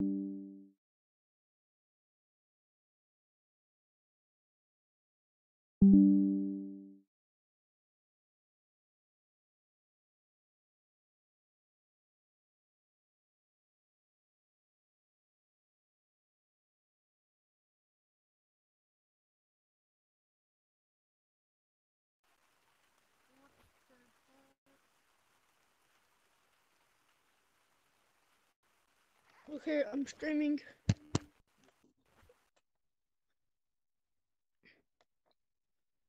you Okay, I'm streaming.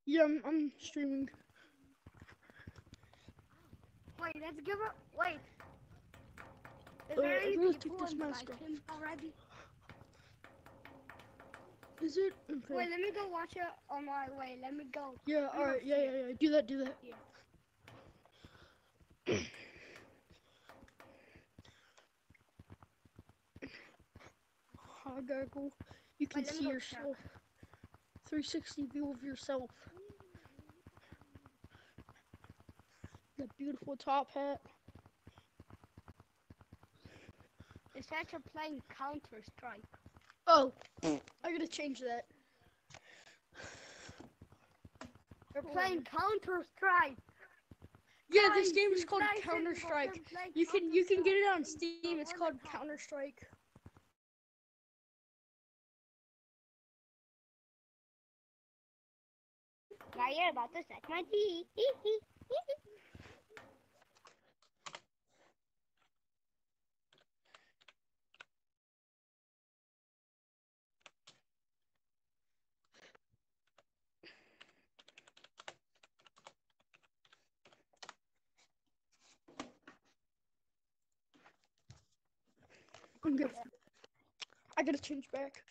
Yeah, I'm, I'm streaming. Wait, let's give her. Wait. Is Uh, there any people this mask off. already? Is it? Okay. Wait, let me go watch it on my way. Let me go. Yeah, alright, yeah, yeah, yeah. Do that, do that. Hi, Gaggle. You can Wait, see yourself. 360 view of yourself. The beautiful top hat. It's actually playing Counter Strike. Oh, I gotta change that. You're playing Counter Strike. Yeah, this game is called Counter Strike. Strike. You can you can get it on Steam. It's called Counter Strike. Now you're about to suck my teeth. I'm. I gotta change back.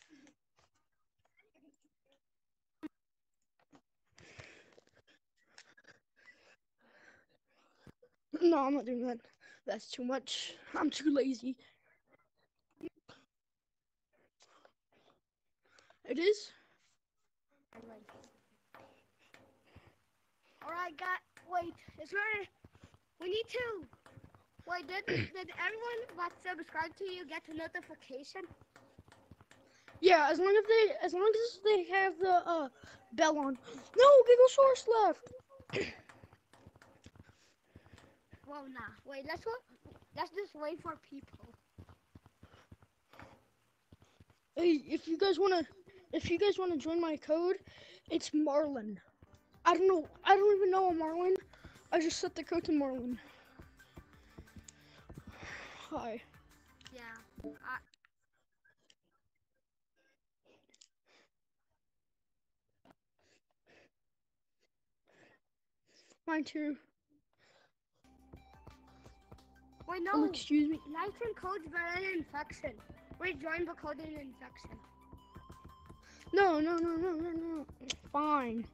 No, I'm not doing that. That's too much. I'm too lazy. It is? Alright, got. Wait, it's there. We need to. Wait, did, did everyone that subscribe to you get a notification? Yeah, as long as they as long as they have the uh bell on. No, Gigglesaurus left. Well, nah. Wait, let's let's just wait for people. Hey, if you guys wanna if you guys wanna join my code, it's Marlin. I don't know I don't even know a Marlin. I just set the code to Marlin. Hi. Yeah. I, Mine too. Wait, Oh, no. Um, excuse me. Nitrogen code's better than infection. Wait, join the code in infection. No, no, no, no, no, no. It's Fine.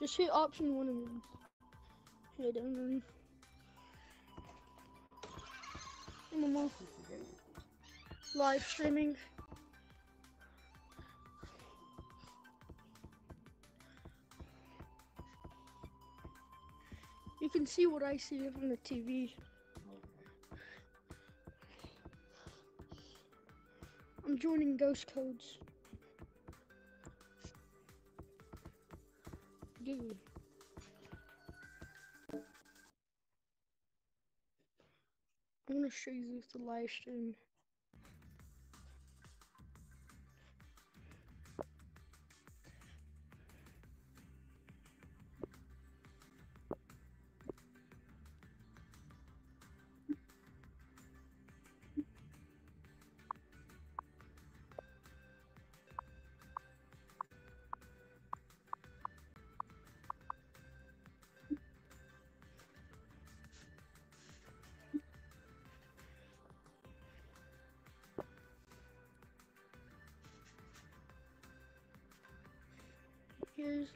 Just hit option one and then hit. Mama. Live streaming. Can see what I see on the TV. I'm joining Ghost Codes. Dude. I'm gonna show you the live stream.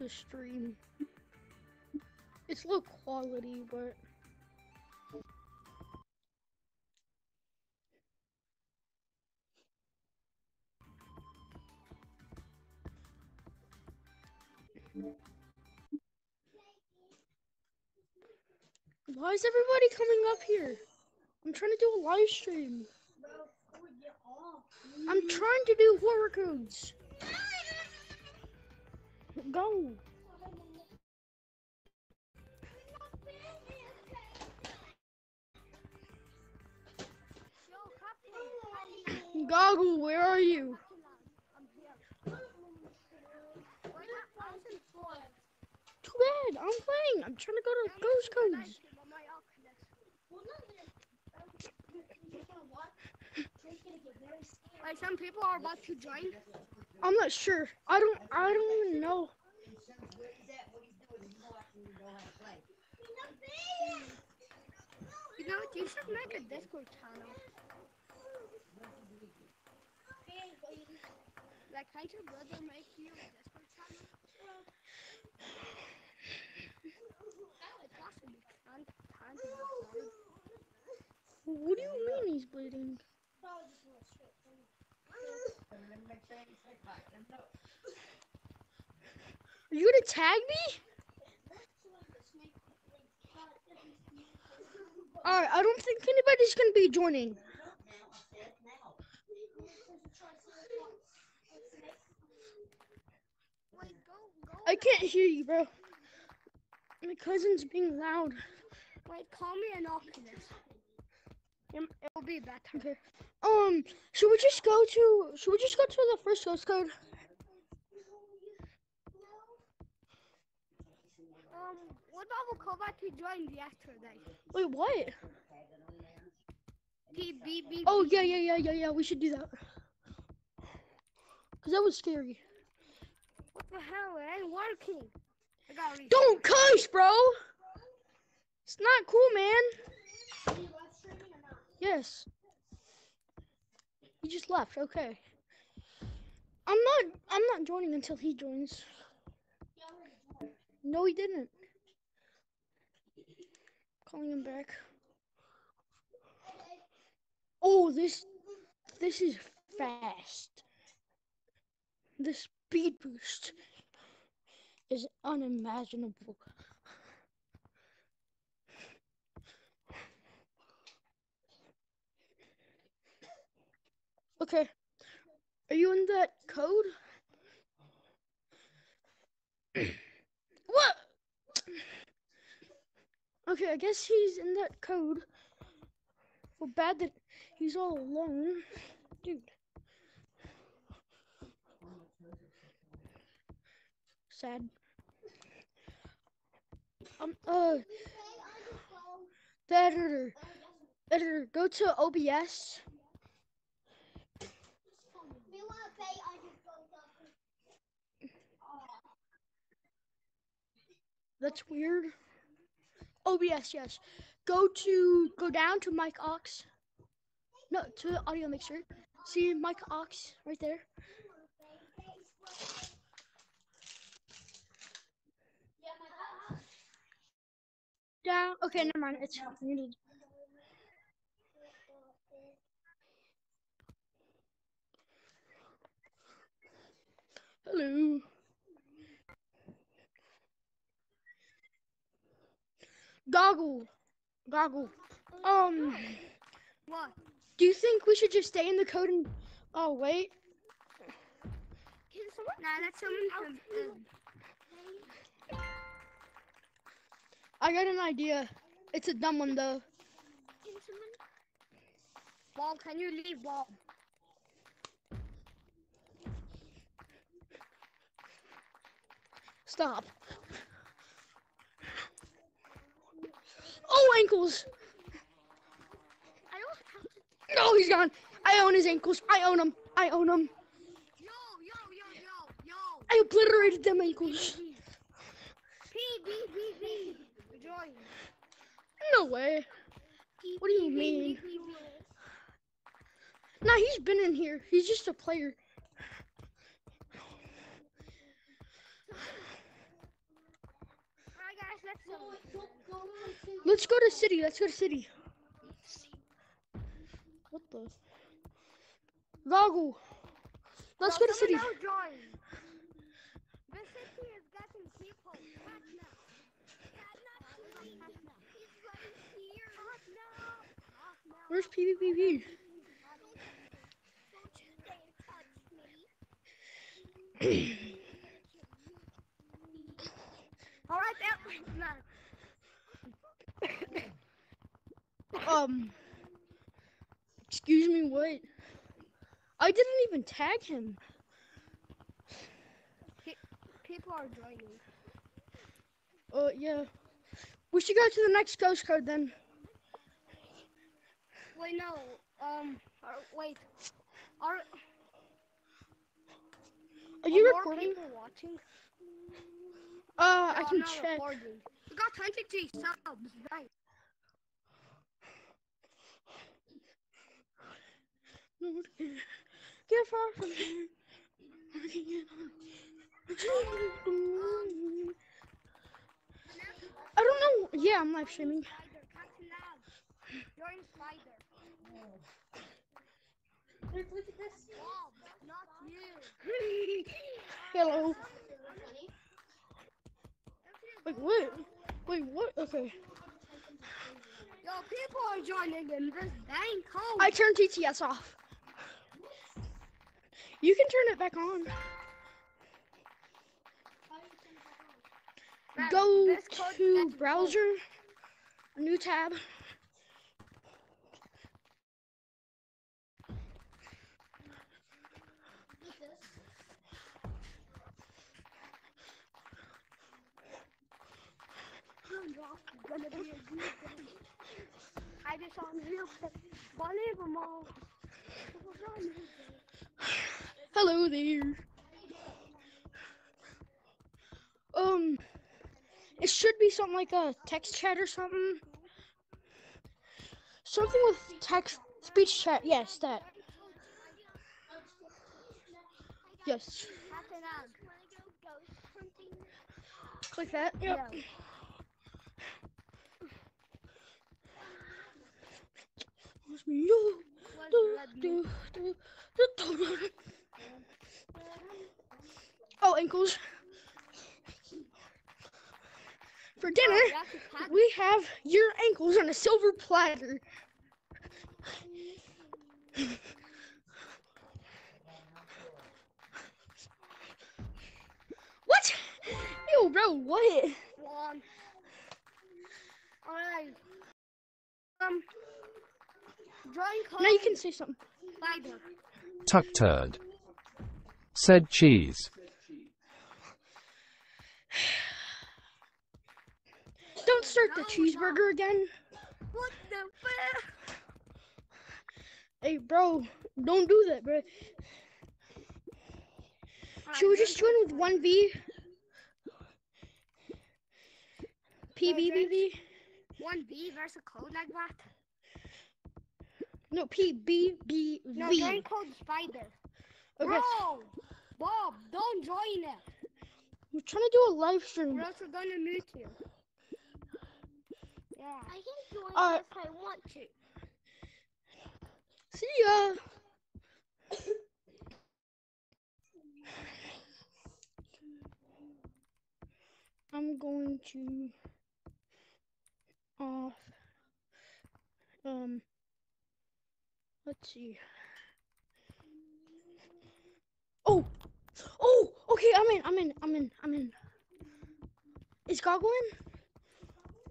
The stream. It's low quality, but why is everybody coming up here? I'm trying to do a live stream. I'm trying to do horror codes. Go. Goggle, where are you? I'm here. Why not thousand four? Too bad. I'm playing. I'm trying to go to Ghost Codes. Like some people are about to join. I'm not sure. I don't. I don't even know. You know, you should make a Discord channel. Like, can't your brother make you a Discord channel? What do you mean he's bleeding? Are you gonna tag me? Alright, I don't think anybody's gonna be joining. Wait, go, go. I can't hear you, bro. My cousin's being loud. Wait, call me an. It, it'll be better. Okay. Um, should we just go to? Should we just go to the first source code? Um, what about we call back to join yesterday? Wait, what? T B B. Oh yeah, yeah, yeah, yeah, yeah. We should do that. Cause that was scary. What the hell? It ain't working. I got Don't cuss, bro. It's not cool, man. Yes. He just left. Okay. I'm not. I'm not joining until he joins. No, he didn't. Calling him back. Oh, this. This is fast. The speed boost is unimaginable. Okay. Are you in that code? what? Okay, I guess he's in that code. Well, bad that he's all alone. Dude. Sad. Um, uh, the editor. Editor, go to OBS. That's weird. Oh, OBS, yes. Go to go down to Mike Ox. No, to the audio mixer. See Mike Ox right there. Down. Okay, never mind. It's muted. Hello. Goggle. Goggle. Um, What? do you think we should just stay in the code and oh wait. Can someone? Nah, that's someone from. I got an idea. It's a dumb one though. can someone? Wall, can you leave wall? Stop. Oh ankles! I don't have to. No, he's gone. I own his ankles. I own them. I own them. Yo, yo, yo, yo, yo. I obliterated them ankles. P B B B. Join. No way. What do you mean? Nah, he's been in here. He's just a player. Alright, guys, let's go. Let's go to city. Let's go to city. What the? Goggle. Let's go to city. Where's PvPV? Don't you think Alright, that no. Um. Excuse me, what? I didn't even tag him. People are joining. Uh, yeah. We should go to the next ghost code then. Wait, no. Um, wait. Are, Are you are recording? people watching? Uh, I No, can I'm not check. recording. Got 23 subs, right? No Get far from here. I can get on. I don't know. Yeah, I'm live streaming. Spider, Captain Lagg. Join Spider. Bob, not you. Hello. Wait, what? Wait, what? Okay. Yo, people are joining in this dang. I turned TTS off. You can turn it back on. Go to browser, new tab. Gonna be a good day. I just saw real Unbelievable. Hello there. Um, it should be something like a text chat or something. Something with text, speech chat. Yes, that. Yes. Click that. Yep. Yeah. Me. Do, do, do. Oh, ankles. For dinner, that's a cat. we have your ankles on a silver platter. What? Yo, bro, what? Um. Join. Now you can say something. Tuck turd. Said cheese. Don't start the No, no. cheeseburger again. What the fuck? Hey, bro, don't do that, bro. Should we just join with 1v? PBBB? One B versus code like that? No, PBBV. No, join code Spider. Okay, Bro! Bob, don't join it. we're trying to do a live stream. we're also gonna mute you. Yeah. I can join Uh, if I want to. See ya. I'm going to off. Um. Let's see. Oh, oh. Okay, I'm in. I'm in. I'm in. I'm in. Is Goggle in?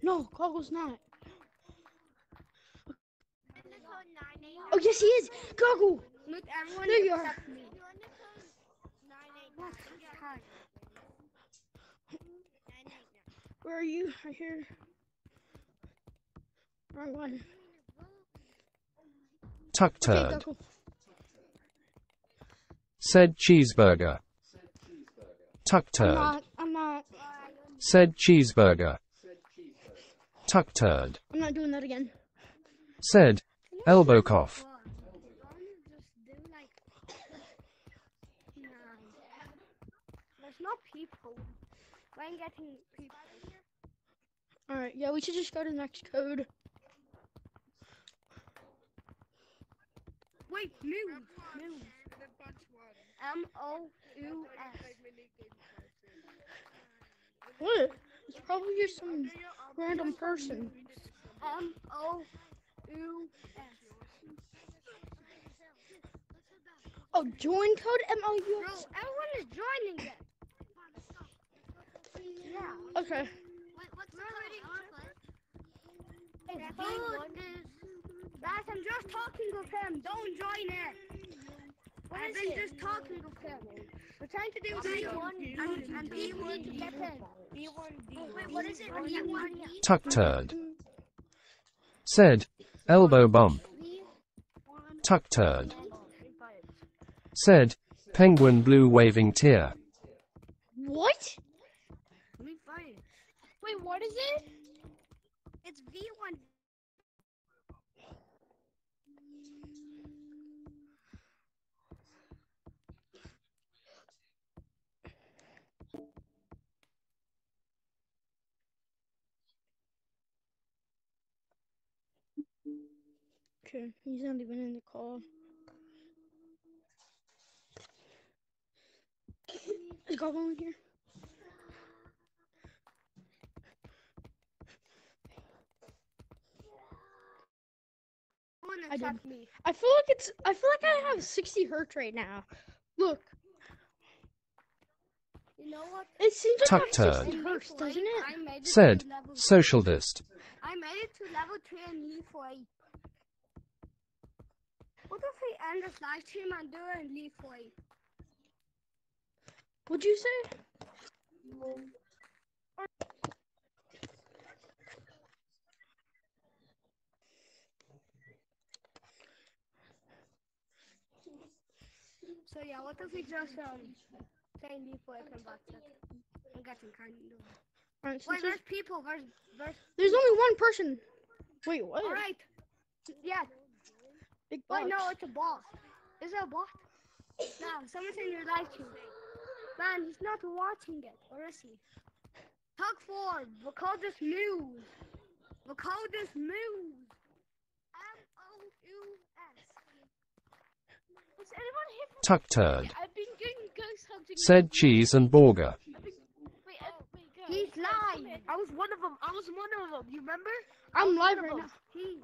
No, Goggle's not. Oh yes, he is. Goggle. Mute everyone There you are. me. Where are you? Right here. Wrong one. Tuck turd. Said cheeseburger. Tuck turd. not. I'm not. Said cheeseburger. Tuck turd. I'm not doing that again. Said elbow cough. What? Just do like. Nah. There's no people. I'm getting people. All right. Yeah, we should just go to the next code. Wait, move, move. M O U S. What? It's probably just some random person. M O U S. Oh, join code M O U Bro, everyone is joining it. Yeah. Okay. Wait, what's the It's V1 is... Guys, I'm just talking with him. Don't join it. I've been just talking with him. We're trying to do V1 and, and V1 to get in. V1, Wait, what is it? V1, Tuck turd. Said, elbow bump. Tuck turd. Said, penguin blue waving tear. What? Let me find it. Wait, what is it? It's V1. Okay, he's not even in the call. Is Goblin here? I did. accept me. I feel like it's. I feel like I have 60 hertz right now. Look, You know what? it seems like I Tuck have 60 hertz, doesn't it? I made it to Said, level social dist. I made it to level 3 and leave for 8. What if we end this live stream and do leave for 8? What'd you say? So yeah, what if we just um say leave for 8 and that's it? I'm getting kind of Alright, Wait, there's, there's people. There's, there's. there's only one person. Wait, what? All right. Yeah. Big Wait, no, it's a bot. Is it a bot? No, someone's in your live stream. Man, he's not watching it, or is he? Tug four. call this news. call this news. M O U S. Is anyone here from Tuck turd. I've been doing ghost hunting. Said cheese and burger. Wait, uh, wait, go. He's Come live. I was one of them. I was one of them. You remember? I'm was live right now. He.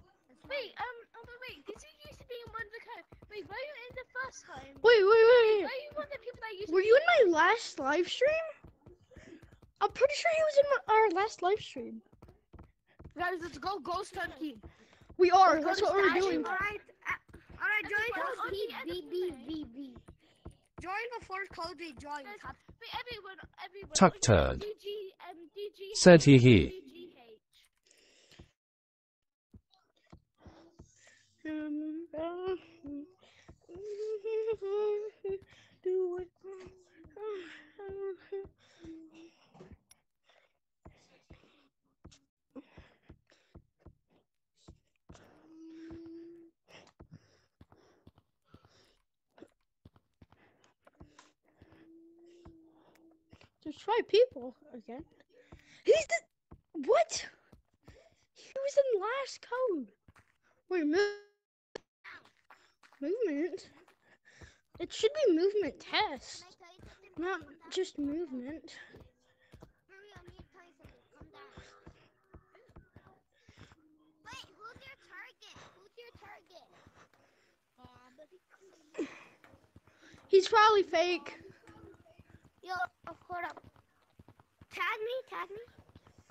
Wait, um, oh, wait, wait, did you used to be in one of the co- Wait, were you in the first time? Wait, wait, wait, wait. Were you one of the people that used Were to you in my last live stream? I'm pretty sure he was in my, our last live stream. Guys, let's go ghost hunting. We are. Go That's what we're doing. All right. Uh, all right. Join That's us. what B I'm B. B B B. Join before Cody joins. Wait, everyone, everyone. Tuck okay, turd. DG, um, DG. Said he he. DGH. Do it. There's five people again. He's the what? He was in last code. Wait, move. Movement. It should be movement test, not just movement. Wait, who's your target? Who's your target? He's probably fake. Yo, hold up. Tag me, tag me,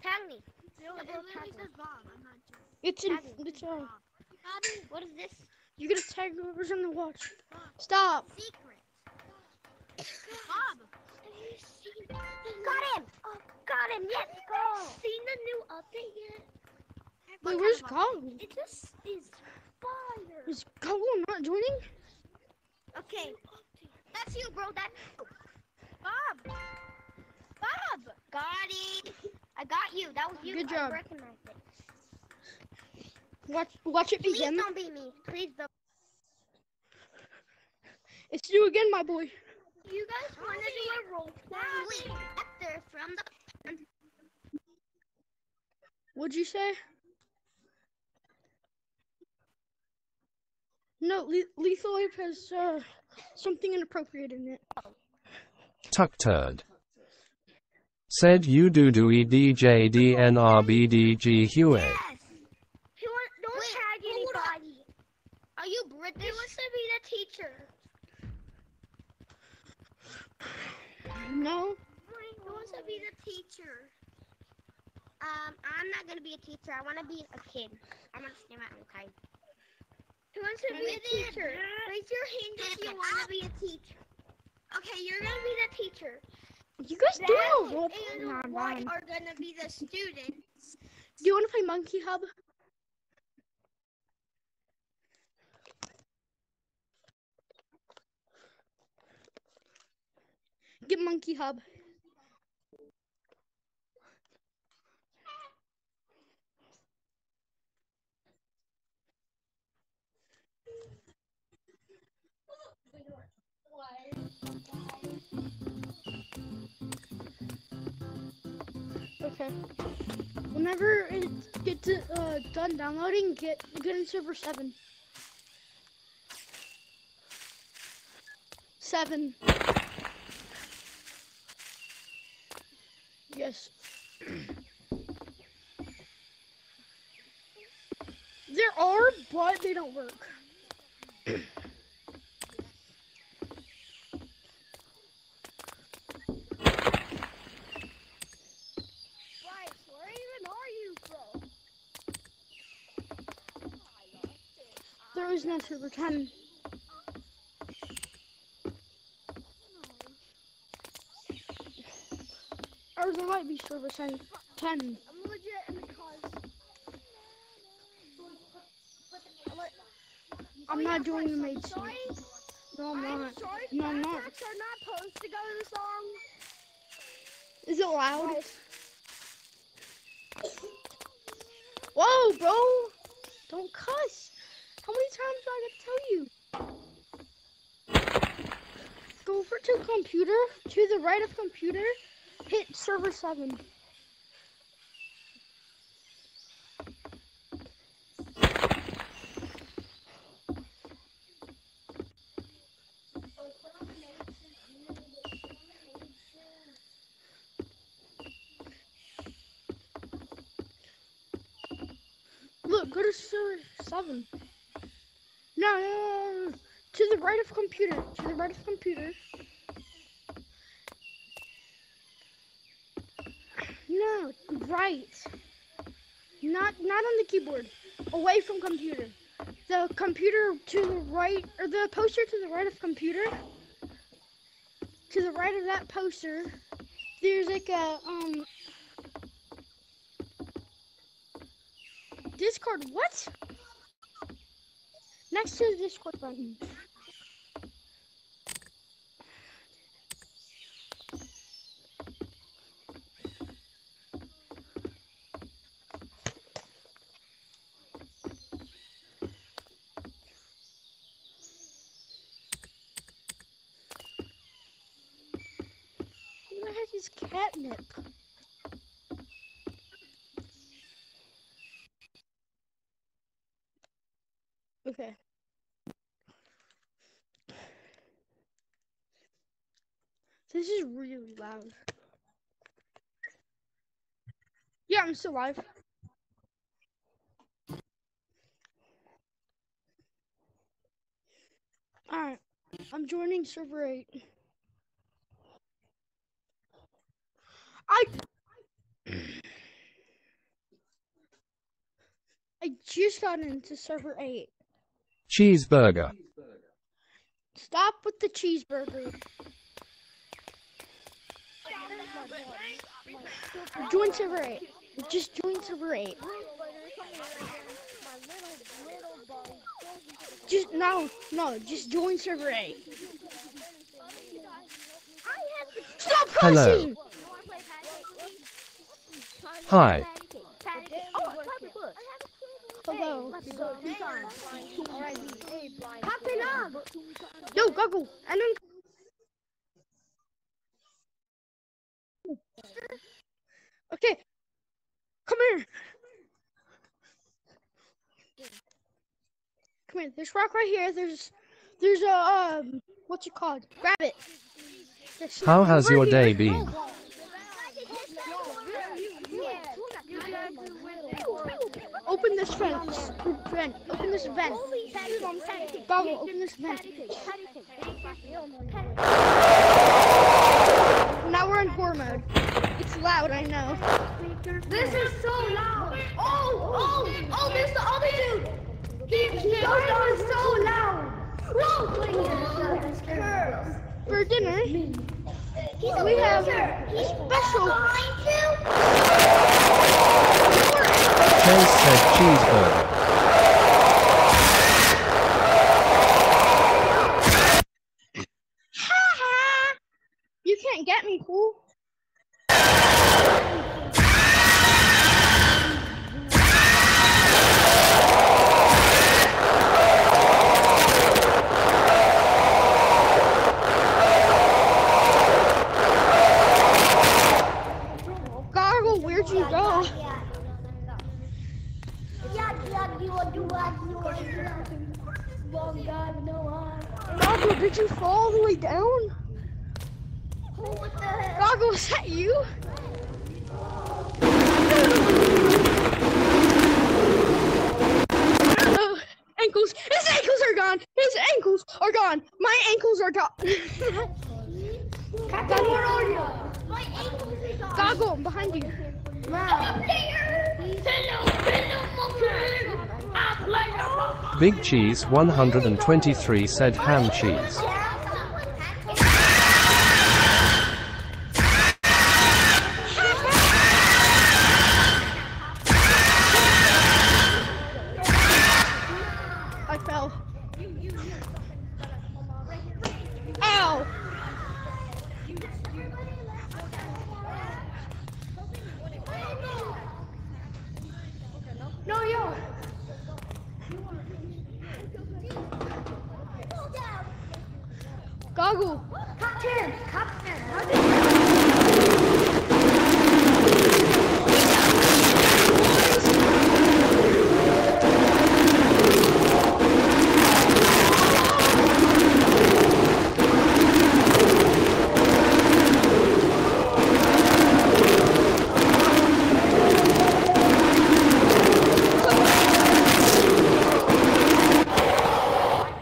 tag me. No, it tag me. says I'm not joking. It's in. Me. It's uh. Bobby, what is this? You're gonna tag whoever's on the watch. Stop. Secret. Bob! Have you seen? Got him! Oh, got him! Yes, go! Seen the new update yet? Wait, where's Gollum? It just is fire. Is Gollum not joining? Okay, that's you, bro. That Bob. Bob. Got it. I got you. That was you. Good I job. recognized it. Watch, watch it be Please him. don't be me. Please don't. It's you again, my boy. You guys want to do a role play? Hector from the. What'd you say? No, Le- Lethal Ape has uh, something inappropriate in it. Tuck turd. Said you do do e d j d n r b d g hue. Yes. He want, don't Wait, tag hold up. anybody. Are you British? He wants to be the teacher. No. Who wants to be the teacher? Um, I'm not gonna be a teacher. I want to be a kid. I'm gonna stay my own kind. Who wants to be a teacher? Raise your hand if you want to be a teacher. Okay, you're gonna be the teacher. You guys do know Zach role and Nah, are gonna be the students. Do you want to play Monkey Hub? Get Monkey Hub. Okay. Whenever it gets uh, done downloading, get get in server seven. Seven. Yes. there are, but they don't work. there is no Super 10. Ours might be server 10. I'm legit in the cause. I'm not doing the maid. No, I'm not. no, I'm not. are not supposed to go to the song. Is it loud? Yes. Whoa, bro! Don't cuss! How many times do I gotta tell you? Go over to computer, to the right of computer, hit server seven. Look, go to server seven. No, no, no, no, no. To the right of computer. To the right of computer. No, right. Not not on the keyboard. Away from computer. The computer to the right or the poster to the right of computer. To the right of that poster, there's like a um Discord, what? Next to the Discord button. Who the heck is catnip? Okay. This is really loud. Yeah, I'm still live. Alright, I'm joining server 8. I. I just got into server 8. Cheeseburger. Stop with the cheeseburger. Join server 8. Just join server 8. Just no, no, just join server 8. Stop Hello. Hi. Hello. Captain up. Yo, Goggle. And then. Okay. Come here. Come here. There's rock right here. There's, there's a um, what's it called? Grab it. There's How has your here. day been? Open this fence. Vent. Open this vent. Goggle. Open this vent. Yeah, we're in horror mode. It's loud, I know. This is so loud. Oh, oh, oh, there's the other dude. He, he goes so loud. Whoa, For dinner, we have loser. He's special. going to. Chase said cheeseburger. Can't get me, fool. Where'd you go? Gargle, did you fall all the way down? What the hell? Gargle, is that you? Oh, ankles. His ankles are gone. His ankles are gone. My ankles are gone. Captain, where are you? My ankles is on. Goggle, I'm behind you. Wow. Big Cheese 123 said ham cheese. I fell. Ow! No, yo. Goggle. Captain, Captain, how did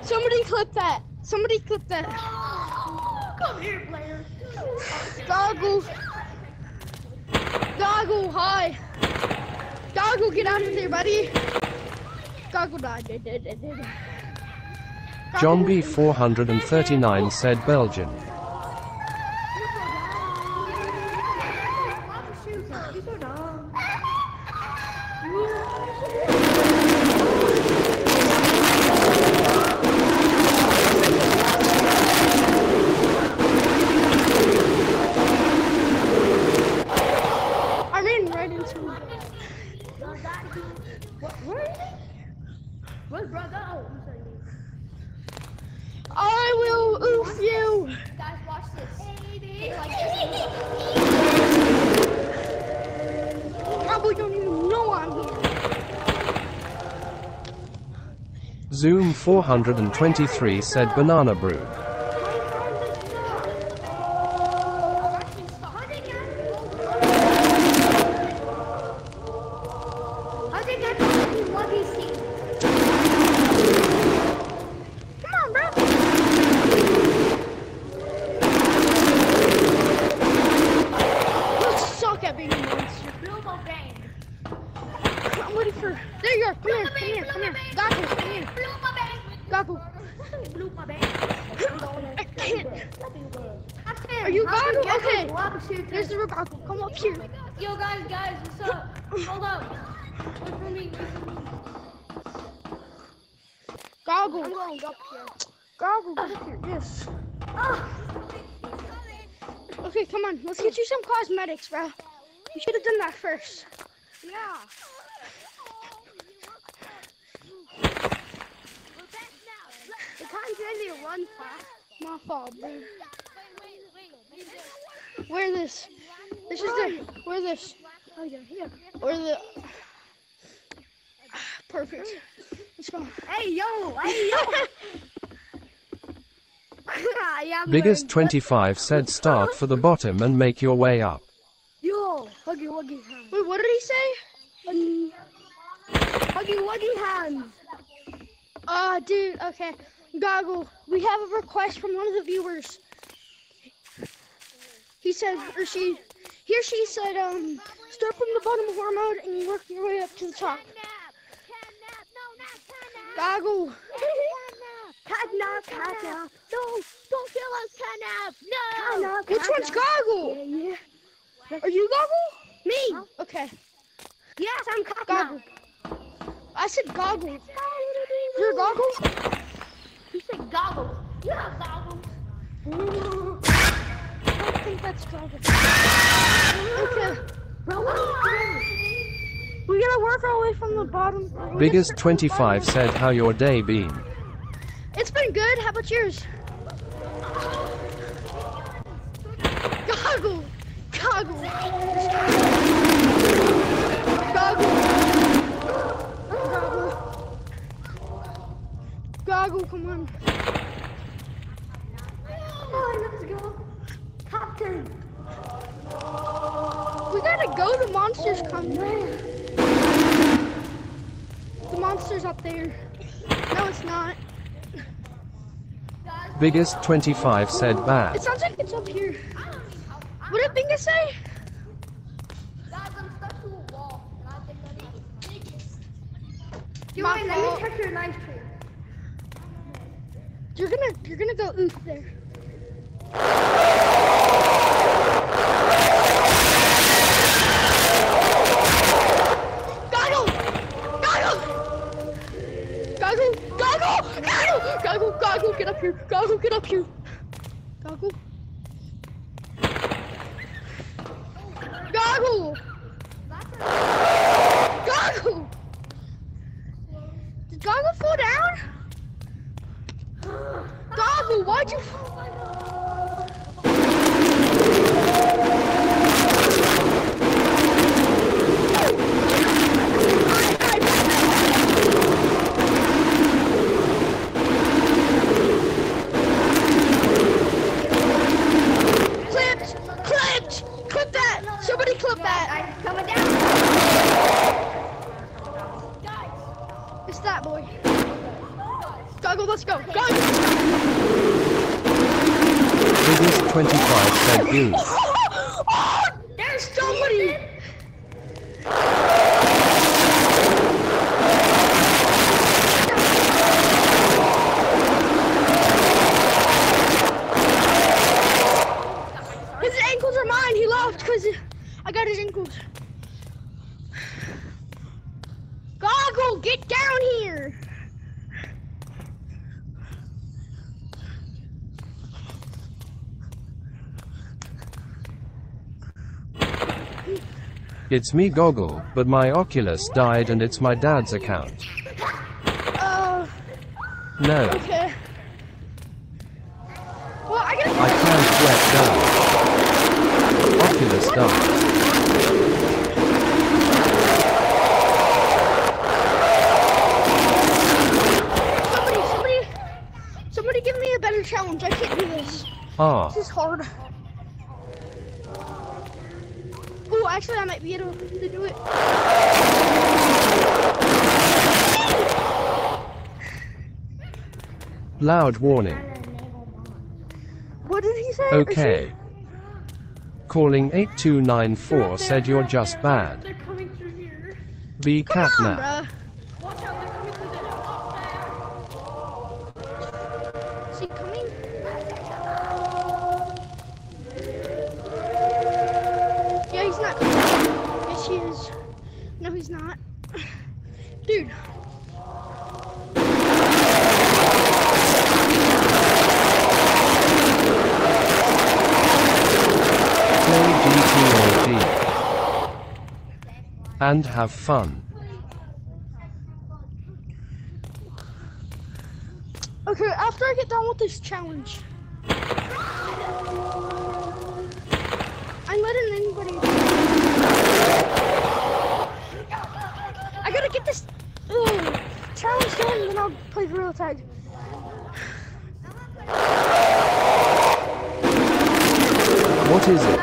Somebody clip that. Somebody clip that. Come here, player. Goggle. Goggle, hi. Goggle, get out of there, buddy. Goggle died. Did. John B 439 said Belgian. I ran right into him. Where's brother? Oh, I'm sorry. I will oof you. Guys, watch this. Probably don't even know I'm here. Zoom 423 said banana brew. I think I can do what he sees. Come on, bro. You suck at being a monster. I'm waiting for. There you are. Come here. Come here. Come here. Goggle. Come here. Goggle. I can't. Are you goggle? Okay. There's the real goggle. Come up here. Yo, guys, guys, what's up? Hold up. Wait for me. Wait for me. Goggle. I'm going up here. Goggle. Get up here. Yes. Okay, come on. Let's get you some cosmetics, bro. You should have done that first. Yeah. The time's ready to run fast. My fault, bro. Wait, wait, wait. wait. Wear this. This is the. Wear this. Oh, yeah, here. Or the. Perfect. Let's go. Hey, yo! Hey, yo! yeah, Biggest 25 said start for the bottom and make your way up. Yo! Huggy Wuggy hands. Wait, what did he say? Um, huggy Wuggy hands. Uh, dude, okay. Goggle, we have a request from one of the viewers. He said, or she, he or she said, um, start from the bottom of our mode and work your way up to the top. Goggle. Catnap, catnap. No, don't kill us, catnap. No. Catnap, Which one's Goggle? Yeah, yeah. Are you Goggle? Me. Okay. Yes, I'm. Goggle. I said Goggle. You're Goggle? You said goggles. Yeah, goggles. I don't think that's Goggle. Okay. We gotta work our way from the bottom. We Biggest start from the 25 said how your day been. It's been good. How about yours? Goggle. Goggle. Goggle. Goggle. Goggle, come on. Oh, let's go. Top 10. We gotta go. The monsters come. The monster's up there. No, it's not. Biggest 25 said bad. It sounds like it's up here. What did Binga say? Guys, I'm stuck You're gonna, you're gonna go oof there. Goggle! Goggle! Goggle! Goggle! Goggle! Goggle! Goggle! Get up here! Goggle! Get up here! Goggle! Goggle! Goggle! Did Goggle fall down? Goggle, why'd you? Clipped! Clipped! Clip that! Somebody clip that! Guys, coming down. It's that boy. Goggle, let's go. Goggle! Biggest 25 said goose. oh, there's somebody! His ankles are mine. He left because I got his ankles. Goggle, get down here. It's me Goggle, but my Oculus died and it's my dad's account. Uh, No, okay. Well, I I can't let go. Oculus died. Somebody, somebody, somebody give me a better challenge. I can't do this. Ah, This is hard. Oh, actually, I might be able to do it. loud warning. What did he say? Okay. Calling 8294 said you're just bad. They're coming through here. Be catnap. And have fun. Okay, after I get done with this challenge, I'm letting anybody. I gotta get this ugh, challenge done, and then I'll play real tag. What is it?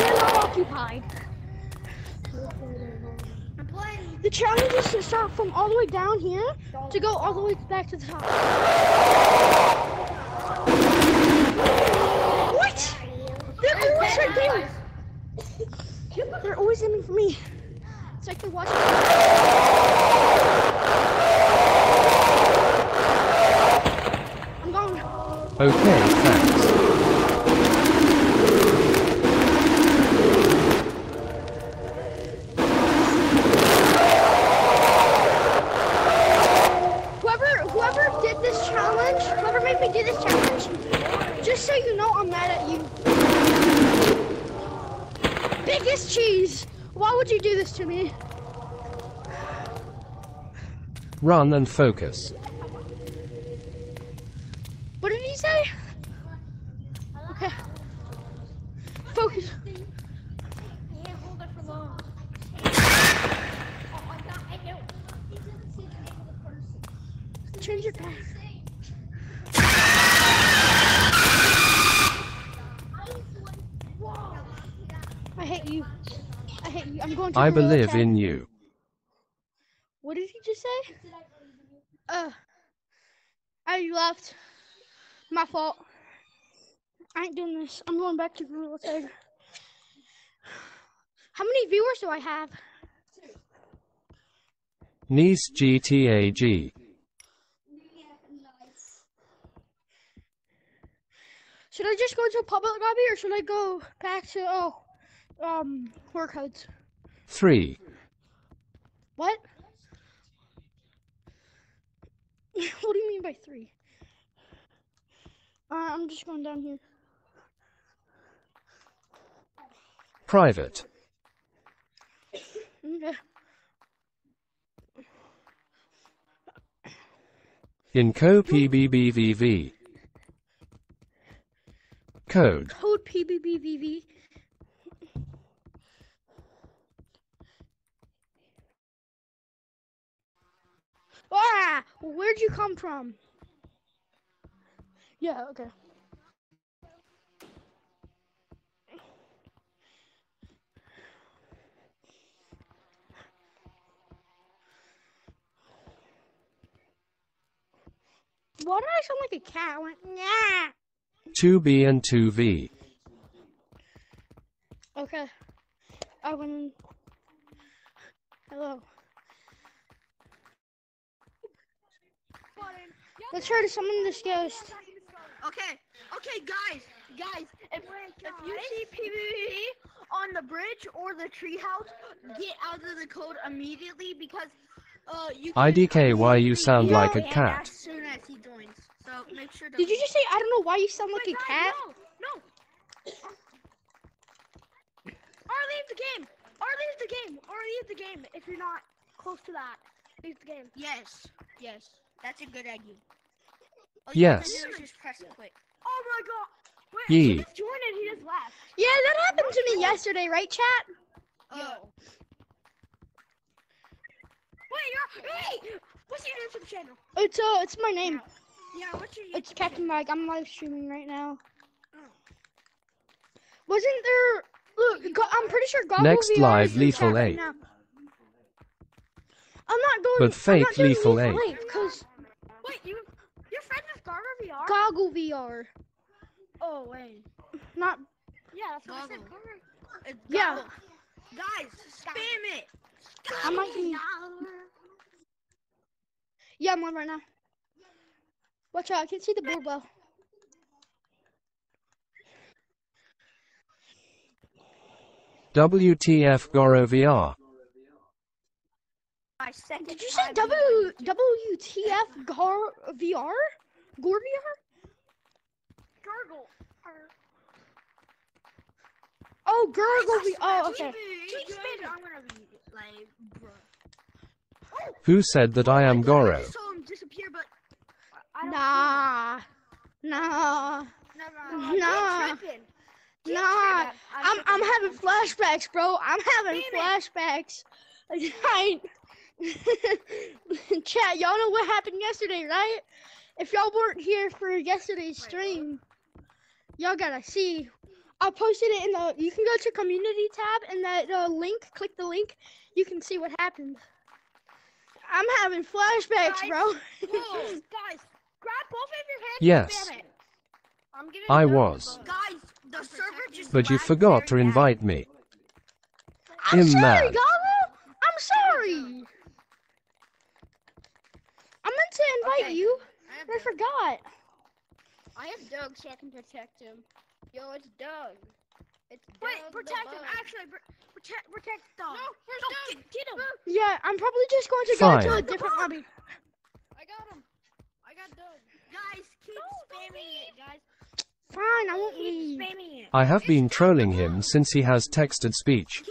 You're not occupied challenge is to start from all the way down here to go all the way back to the top. What? They're always right there. They're always aiming for me. So I can watch. I'm gone. Okay, thanks. At you. Biggest cheese. Why would you do this to me? Run and focus. What did he say? Okay. Focus. can't hold it for long. Change your back. I hate you. I hate you. I'm going to I believe in you. What did he just say? Uh, I left. My fault. I ain't doing this. I'm going back to Gorilla Tag. How many viewers do I have? Nice GTAG. Should I just go to public lobby or should I go back to oh, um, work codes? 3. What? what do you mean by three? Uh, I'm just going down here. Private. Okay. In co PBBVV. Code. Code PBBVV. Ah, where'd you come from? Yeah, okay. Why did I sound like a cat? I went, yeah. 2B and 2V. Okay. I went. Hello. Let's try to summon this ghost. Okay, okay, guys, guys, if, if you see PvP on the bridge or the treehouse, get out of the code immediately because uh you. can IDK, why you sound go like a cat? As soon as he joins, so make sure. To Did you just say I don't know why you sound like Wait, a guys, cat? No, no. Or leave the game. Or leave the game. Or leave the game if you're not close to that. Leave the game. Yes, yes, that's a good idea. All you have to Yes. do is just press quit. Oh my god. Wait, Ye. he just joined and he just left. Yeah, that happened to me yesterday, right, chat? Oh. Wait, you're. Hey! What's your name YouTube channel? It's uh, it's my name. Yeah, what's your YouTube It's Captain Mike. I'm live streaming right now. Oh. Wasn't there? Look, go, I'm pretty sure Goggle Next VR live, is Lethal chat Eight. now. I'm not going. But I'm not fake doing Lethal Eight. because Wait, you. You're friends with Garver VR? Goggle VR, oh, wait. not. Yeah, that's what I said. Goggle. Garver. It's Yeah. Goggle. Guys, spam it. I might be. Yeah, I'm on right now. Watch out! I can see the doorbell. WTF Goro VR. My second Did you say time W being WTF Gar VR? Gore VR? Gargle. Oh, Gurgle I Oh, okay. Keep spamming. I'm gonna read it. Like, bro. Who said that I am I Goro? just saw him disappear, but I don't Nah, nah, Never mind. Nah. Keep tripping. Keep nah. I'm I'm having flashbacks, bro. I'm having Damn flashbacks. I, chat, y'all know what happened yesterday, right? If y'all weren't here for yesterday's stream, y'all gotta see. I posted it in the. You can go to community tab and that uh, link. Click the link. You can see what happened. I'm having flashbacks, Guys, bro. Whoa, guys, grab both of your hands Yes. and it. I'm I was. Guys, the server just But you forgot to invite me. I'm Him sorry, mad. I'm sorry. I meant to invite Okay. you. I I forgot. I have Doug so I can protect him. Yo, it's Doug. It's Wait, Doug the protect him. bug. Actually, protect protect dog. No, where's No, Doug? get, get him. Yeah, I'm probably just going to go to a different lobby. I got him. I got Doug. Guys, keep spamming it, guys. Fine, I won't leave. I have been trolling him since he has texted speech,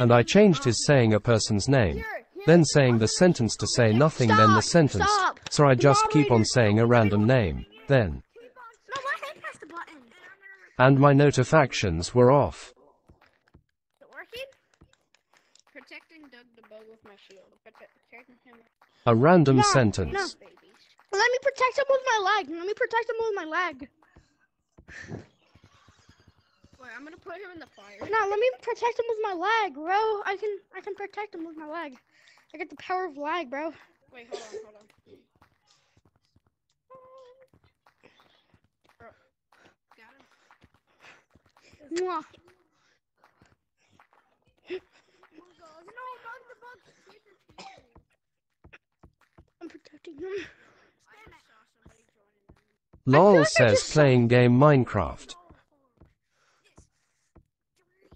and I changed his saying a person's name, Here, here. Then saying the sentence to say nothing then the sentence, stop. so I just keep on saying a random name, then, No, let him press the button. And my notifications were off. Protecting Doug the bug with my shield. Protect- Protecting him. A random No, sentence. no. Let me protect him with my leg. Let me protect him with my leg. Wait, I'm gonna put him in the fire. No, let me protect him with my leg, bro. I can I can protect him with my leg. I got the power of lag, bro. Wait, hold on, hold on. Bro. Mwah. I'm protecting him. Lol like says just playing game Minecraft.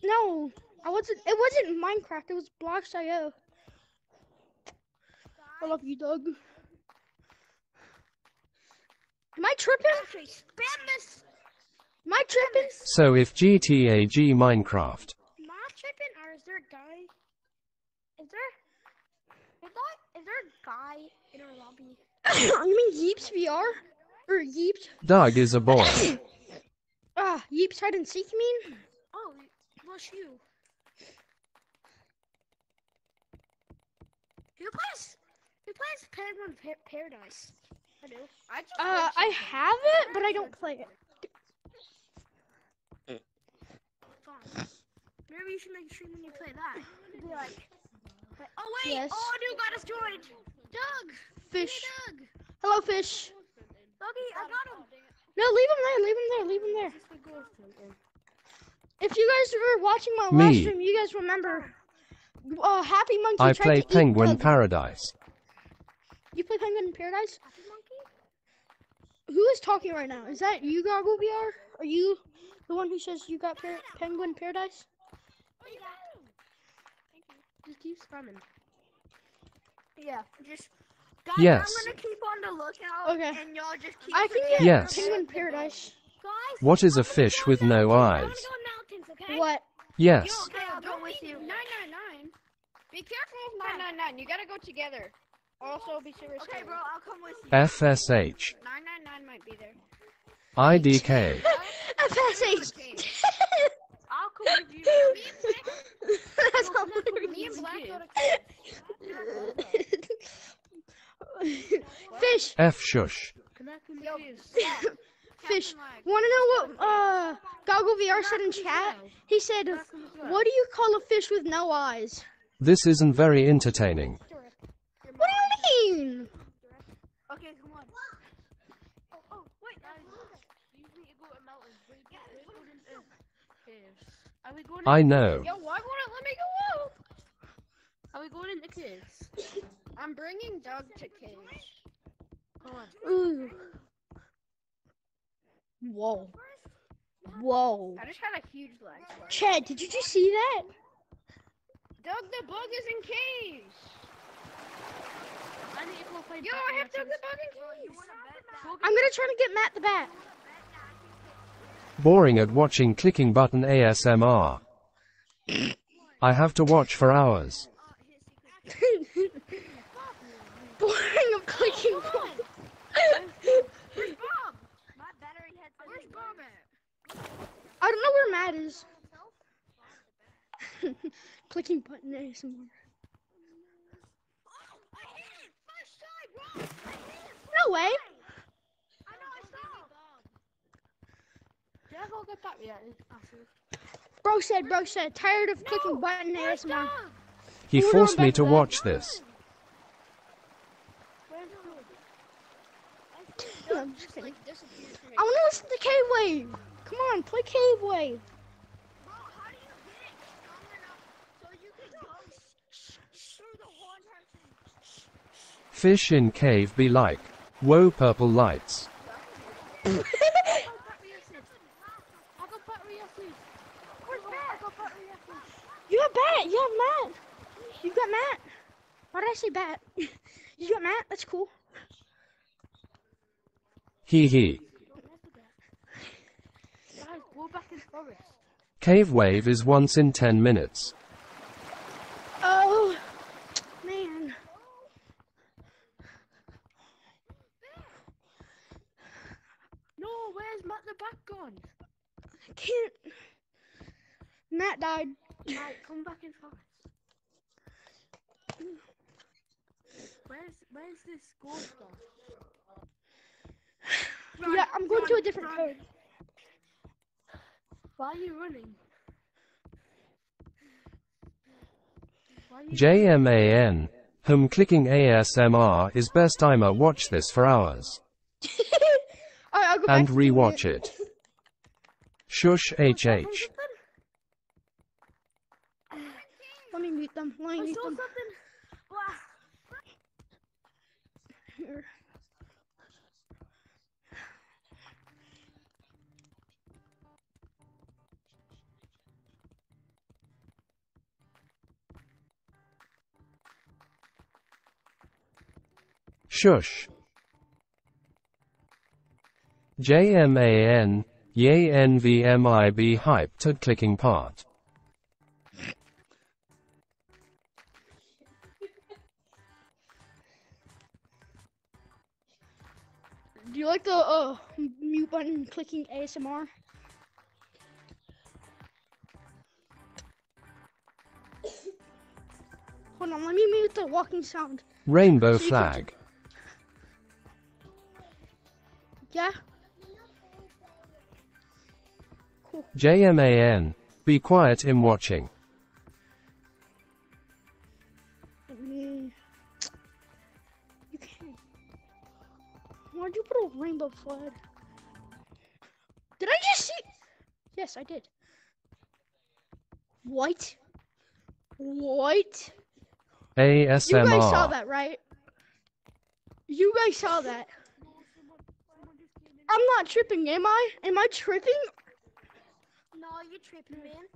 No, I wasn't. It wasn't Minecraft. It was Bloxd.io. I love you, Doug. Am I tripping? Actually, spam this. Am I tripping? So if GTAG Minecraft, Am I tripping, or is there a guy? Is there? Is that? Is there a guy in our lobby? you mean Yeeps VR? Or Yeeps? Doug is a boy. Ah, Yeeps hide and seek, you mean? Oh, what's you? Who plays? Who plays Penguin pa- Paradise? I do. I just Uh, I have it, but I don't play it. Fine. Maybe you should make a stream when you play that. Be like, like, oh wait, Yes. oh, a new guy just joined. Doug, Fish. Doug, Hello, fish. Dougie, I got him. No, leave him there. Leave him there. Leave him there. If you guys were watching my last stream, you guys remember. Uh, Happy Monkey I tried play to eat Penguin Doug. Paradise. You play Penguin in Paradise? Monkey. Who is talking right now? Is that you, Goggle VR? Are you the one who says you got par- Penguin Paradise? Oh, just keep spamming. Yeah, just. Guys, Yes. I'm gonna keep on the lookout. Okay. And y'all just keep. I can forgetting. get Yes. Penguin Paradise. Guys. What is a I'm gonna fish go with no mountains. Eyes? gonna go mountains, okay? What? Yes. Yo, okay, I'll go with you. 999. Be careful of 999. You gotta go together. Also, be serious. Okay, bro, I'll come with you. FSH. 999 might be there. IDK. FSH. I'll come with you. That's No, not not weird. Me and Black go to Fish, F shush. Yo, fish. Want to know what uh Goggle VR said in chat? He said, "What do you call a fish with no eyes?" This isn't very entertaining. What do you mean? Okay, come on. Oh, oh, wait, guys. You need to go to mountains. Wait, yeah, let's go to caves. Are we going? I know. Yo, why won't it let me go up? Are we going into caves? I'm bringing Doug to cage. Come on. Ooh. Whoa. Whoa. I just had a huge lag. Chad, did you just see that? Doug the bug is in caves. I need to go play. Yo, I have Doug the bug in caves. I'm gonna try to get Matt the Bat. Boring at watching clicking button ASMR. I have to watch for hours. Boring of clicking. Where's Bob? My battery had. Where's Bob at? I don't know where Matt is. clicking button ASMR. I hit it first try, bro. I hit it. No way. I know. I saw. Did I go get that? Yeah. Oh, bro said, bro said, tired of clicking button ASMR. He Hold on forced me to to that. watch this. No, I'm just kidding. Like I want to listen to Cave Wave. Come on, play Cave Wave. Bro, how do you get it strong enough so you can go sh- sh- through the whole entire thing? Fish in cave be like. Whoa purple lights. battery issues. Where's I Matt? got battery. You have bat. You have Matt. You got Matt. Why did I say bat? you got Matt. That's cool. Hee hee. Don't mess with that. Guys, go back in forest. Cave wave is once in 10 minutes. Oh, man. No, where's Matt the back gone? Can't. Matt died. Right, come back in forest. Where's where's ghost yeah, I'm going to a different code. Why are you running? Why are you JMAN. Hum clicking ASMR is best timer watch this for hours. Alright, I'll go And to doing rewatch it. Shush HH. Let me mute them. Let me I mute saw them. something. Wow. Here. Shush. JMAN. Yay NVMIB hype to clicking part. You like the uh mute button clicking ASMR? Hold on, let me mute the walking sound. Rainbow So you can- flag. Yeah? JMAN. Be quiet in watching. Why'd you put a rainbow flag? Did I just see? Yes, I did. What? What? You guys saw that, right? You guys saw that. I'm not tripping, am I? Am I tripping? No, you're tripping, man.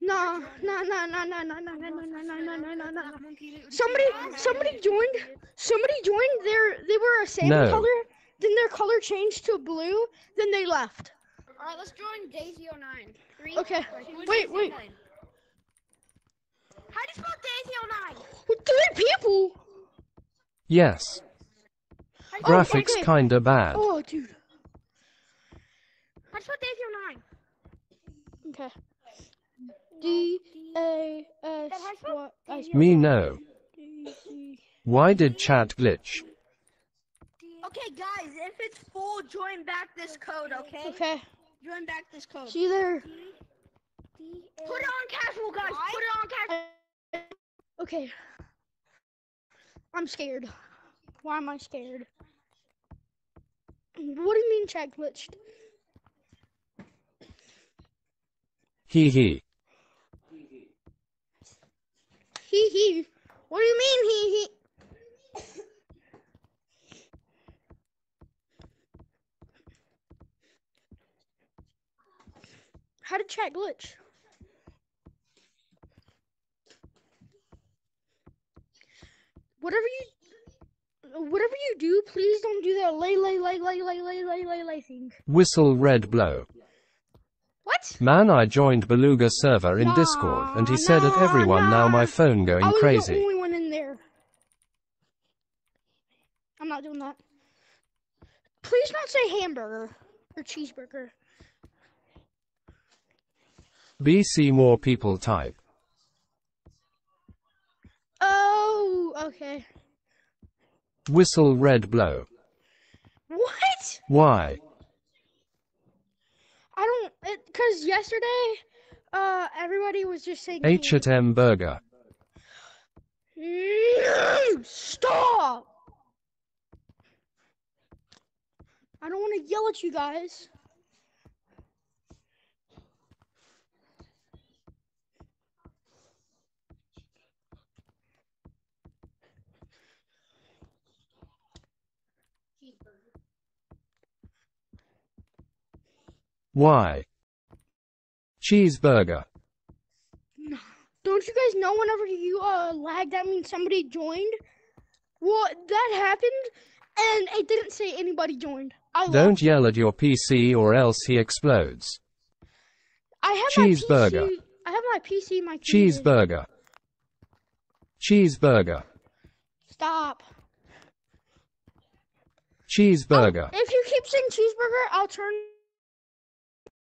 No, no, no, no, no, no, no, no, no, no, no, no, no, no, no. That Somebody, somebody joined. Somebody joined. Their, they were a salmon No. color. Then their color changed to blue. Then they left. All right, let's join Daisy 09. Three. Okay. Who's Wait, wait. 09? How do you spell Daisy 09? With three people. Yes. Oh, Graphics okay. kinda bad. Oh, dude. How do you spell Daisy 09? Okay. D A S Y I Me no. Why did chat glitch? Okay, guys, if it's full, join back this code, okay? Okay. Join back this code. See you there. Put it on casual, guys. Put it on casual. Okay. I'm scared. Why am I scared? What do you mean chat glitched? Hee hee. Hee hee. What do you mean hee hee? How did chat glitch? Whatever you, whatever you do, please don't do that lay lay lay lay lay lay lay lay lay thing. Whistle red blow. What? Man I joined Beluga server in Discord and he said at Nah, everyone now my phone going I was the crazy. only one in there. I'm not doing that. Please not say hamburger or cheeseburger. BC more people type. Oh, okay. Whistle red blow. What? Why? I don't. It because yesterday, uh, everybody was just saying. H at M burger. Mm, Stop! I don't want to yell at you guys. Why? Cheeseburger. Don't you guys know whenever you uh lag, that means somebody joined? Well, that happened, and it didn't say anybody joined. I Don't yell at your PC or else he explodes. I have Cheeseburger. My PC, I have my PC, my. Cheeseburger. Cheeseburger. Stop. Cheeseburger. Oh, if you keep saying cheeseburger, I'll turn.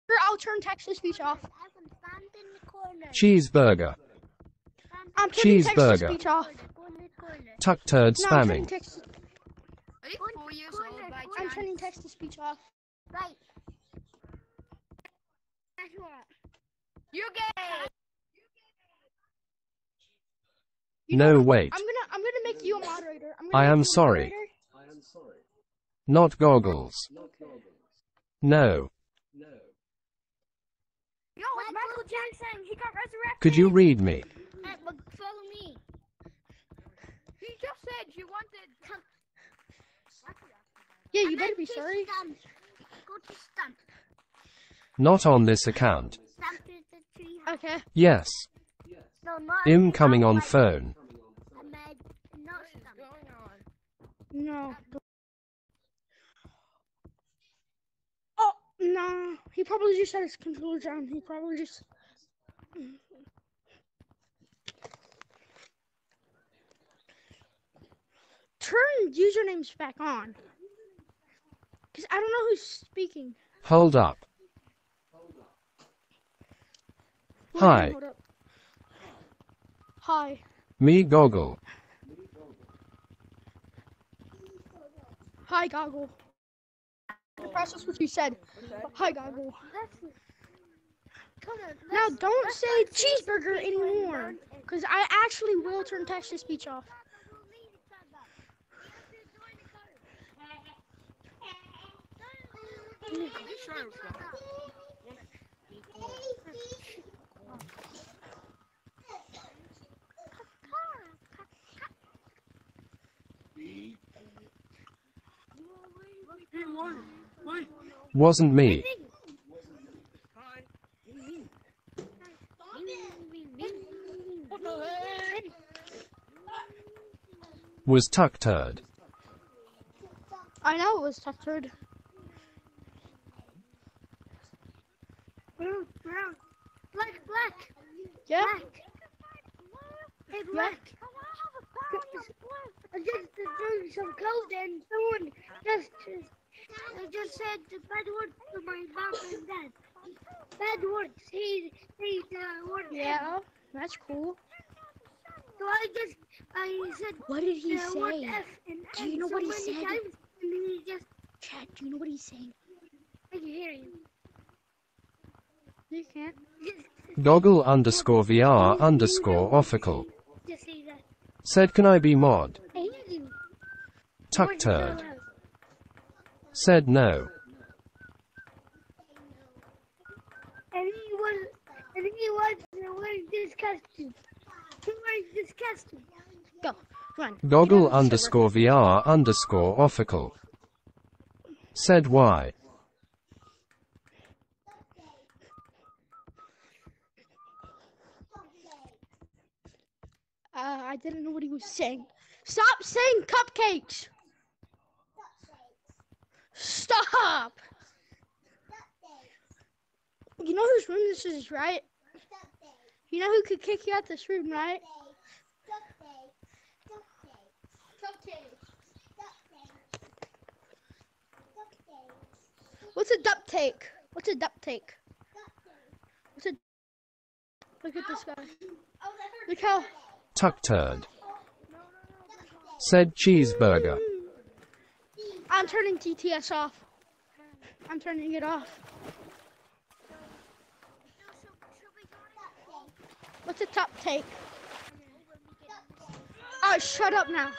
Or I'll turn text to speech off. Stand in the corner. Cheeseburger. I'm turning text to Cheeseburger. speech off. Go in the corner. Tuck turd No, I'm turning spamming. text. Are you four years old by I'm chance? turning text to speech off. Right. That's what. You gay! You No, know, wait. I'm gonna I'm gonna make you a moderator. I'm gonna I make am you a sorry. moderator. Not goggles. No. Yo, it's Michael Jackson. He got resurrected. Could you read me? Hey, but follow me. He just said you wanted. Yeah, you And better be sorry. Stump. Go to stump. Not on this account. Stump is the tree. Okay. Yes. No, not Incoming on phone. I made no stump. going on? No. Oh he probably just had his controller down. He probably just. Turn usernames back on. Cause I don't know who's speaking. Hold up. Hi. hold up. Hi. Me goggle. Hi, Goggle. Process what you said. Hi, Goggle. Now don't say cheeseburger anymore, because I actually will turn text to speech off. You sure it was going? Wasn't me. Was tuck turd. I know it was Tuckered. Brown, brown. Black, black, Yeah. black. Hey, black. I just threw some code and someone just, I just said the bad words to my mom and dad. Bad words. He, he, uh, the word. Yeah. That's cool. So I just, I said What did he the say? F and Do you know so what he said? times, and then he just, Chat, do you know what he's saying? I can hear him. You can't. Goggle underscore VR underscore official. Just say that. Said can I be mod? I hear you. Tuck Words turd. Loud. Said no. And he was, and he was wearing this costume. He wearing this. Go. Run. Goggle Get on the underscore VR underscore official. Said why. Uh, I didn't know what he was saying. Stop saying cupcakes. Stop. You know whose room this is, right? You know who could kick you out this room, right? What's a duct take? What's a duct take? What's a Look at this guy. Look how Tuck turd. Said cheeseburger. I'm turning TTS off. I'm turning it off. What's a top take? Oh, shut up now.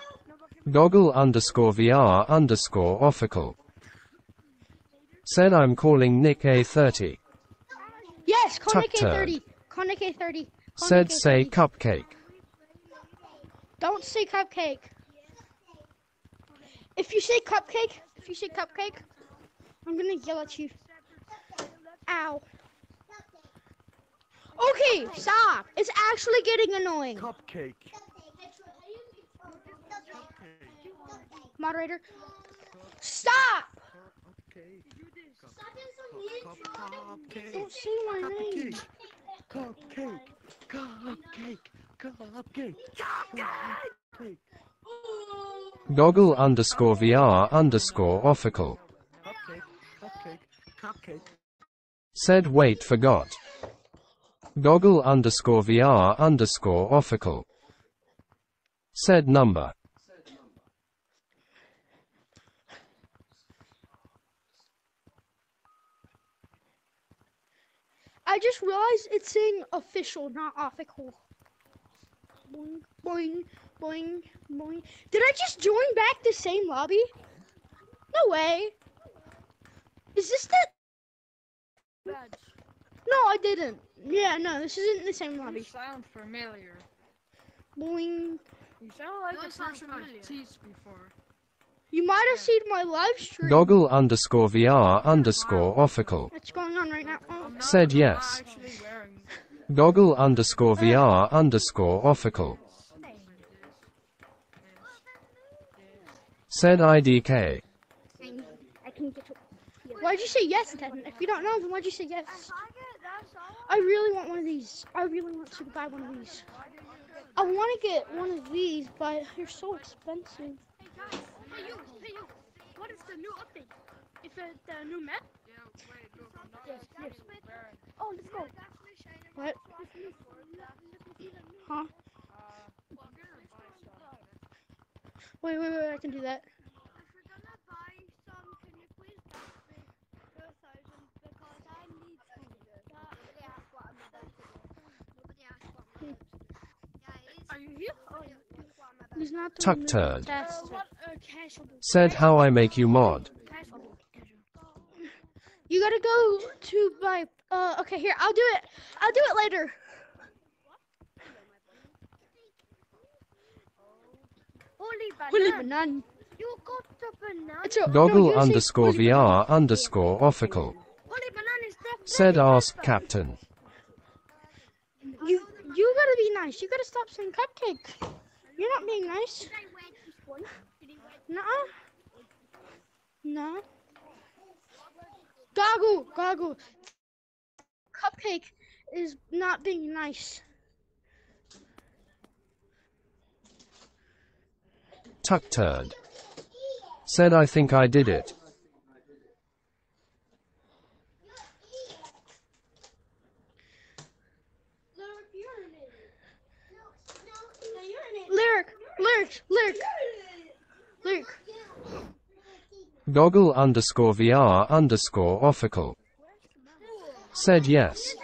Goggle underscore VR underscore official. Said I'm calling Nick A30. Yes, call Nick Tuck A30. Call Nick A30. Call Said Nick say A30. cupcake. Don't say cupcake. If you say cupcake, if you say cupcake, I'm gonna yell at you. Ow. Okay, stop. It's actually getting annoying. Cupcake. Moderator, stop. Cupcake. Cupcake. Don't say my name. Cupcake. Cupcake. Cupcake. Cupcake. Goggle underscore VR underscore official. Cupcake. Cupcake. Cupcake. Said wait forgot. Goggle underscore VR underscore official. Said number. I just realized it's saying official, not official. Boing, boing, boing, boing. Did I just join back the same lobby? No way. Is this the? Badge. No, I didn't. Yeah, no, this isn't the same You lobby. sound familiar. Boing. You sound like Don't a sound person. I've teased before. You might have seen my live stream. Goggle underscore VR underscore official. What's going on right now? Oh. Not- Said yes. Goggle underscore VR underscore official. Said IDK. I can get to Why'd you say yes then? If you don't know, then why'd you say yes? I really want one of these. I really want to buy one of these. I want to get one of these, but they're so expensive. Hey you, hey you. What is the new update? Is it the new map? Yeah, wait, look, I'm not Yes, yes. Oh, let's go. What? Huh? Uh, I'm gonna buy stuff. Wait, wait, wait. I can do that. If you're gonna buy some, can you please box me for a thousand because I need some. Nobody asked what I'm about to do. Nobody asked what I'm about to do. Guys, Are you here? Oh, nobody asked what I'm about He's not Tuck doing the turd. test. what? Uh. Said how I make you mod. Casual. Casual. You gotta go to my. Uh, okay, here. I'll do it. I'll do it later. Holy Holy banana. banana. You got the banana. It's a, no, Goggle you underscore holy VR underscore official. Holy banana is Said ask captain. You, you gotta be nice. You gotta stop saying cupcake. You're not being nice. Did I wed this one? Did he wed No. Goggle, goggle. Cupcake is not being nice. Tuck turd. Said I think I did it. Lyric, lyric, lyric, lyric. Goggle underscore VR underscore official. Said yes.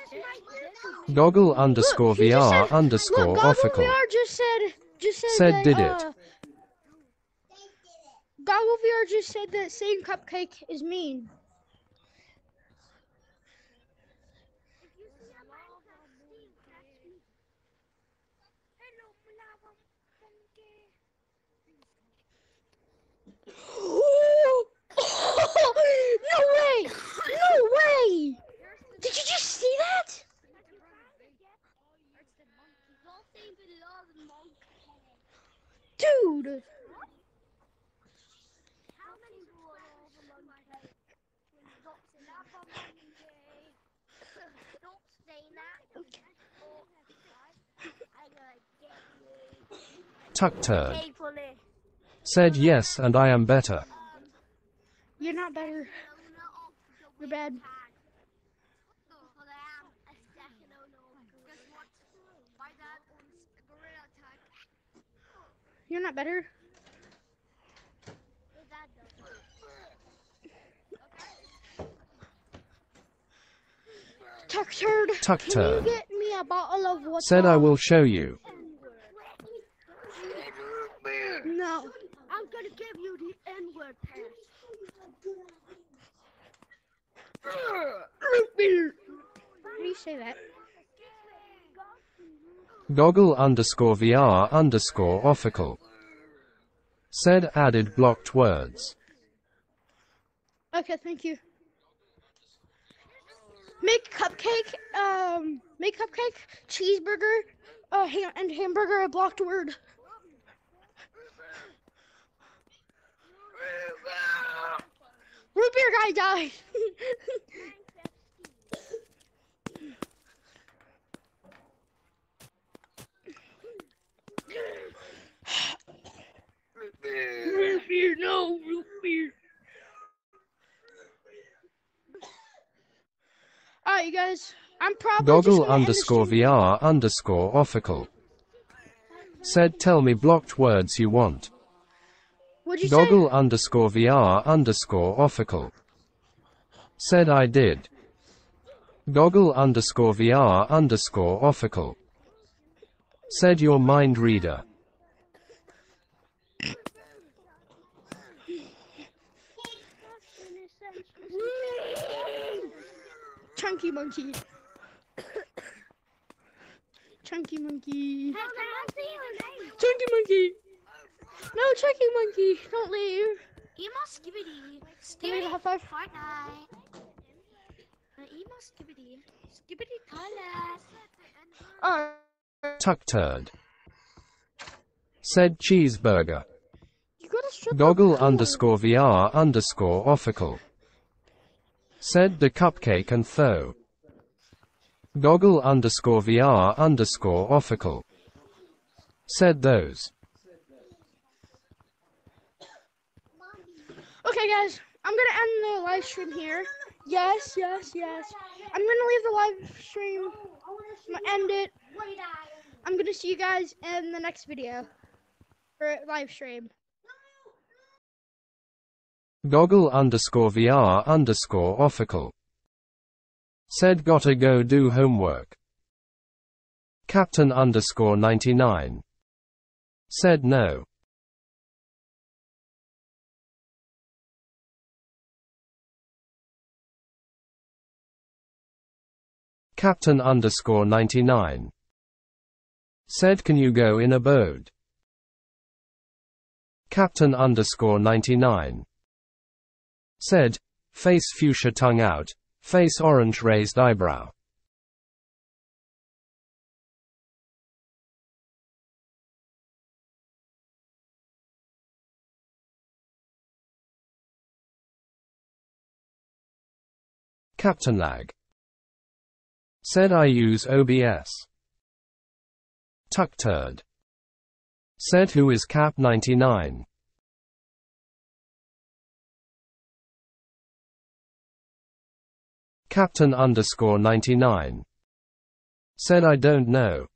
Goggle underscore just VR said- underscore Look, Goggle. VR just said, just said, Said that, did it. uh, Goggle just said that saying cupcake is mean. no way! No way! Did you just see that? Dude! Don't say that. I'm gonna get Tuck turd. paid for this. Said yes and I am better. You're not better. You're bad. You're not better. Tuck turd. Tuck turd. you get me a bottle of water? Said I will show you. No. I'm gonna give you the N-word pass. Root beer. How do you say that? Goggle underscore VR underscore official. Said added blocked words. Okay, thank you. make cupcake, um, make cupcake, cheeseburger, uh, ham- and hamburger a blocked word. Root beer guy died. root beer, no root beer. Alright, you guys. I'm probably just Goggle gonna end the underscore. VR underscore official. Said tell me blocked words you want. What'd you say? Goggle underscore VR underscore official. Said I did. Goggle underscore VR underscore official. Said your mind reader. Chunky monkey. Chunky monkey. Chunky monkey. No, chunky monkey. Don't leave. Emo skibidi. Give me the high five. Fortnite. Uh, Emo skibidi. Skibidi toilet. Oh, Tuck turd. Said cheeseburger. you gotta strip Goggle underscore VR underscore official. Said the cupcake and tho. Goggle underscore VR underscore official. Said those. Okay, guys, I'm gonna end the live stream here. Yes, yes, yes. I'm gonna leave the live stream. End it. I'm gonna see you guys in the next video or live stream. Goggle underscore VR underscore official. Said gotta go do homework. Captain underscore 99. Said no. Captain underscore 99. Said can you go in a boat? Captain underscore 99. Said, face fuchsia tongue out, face orange raised eyebrow. Captain Lagg. Said I use OBS. Tuck. Said who is cap 99. Captain underscore 99. Said I don't know.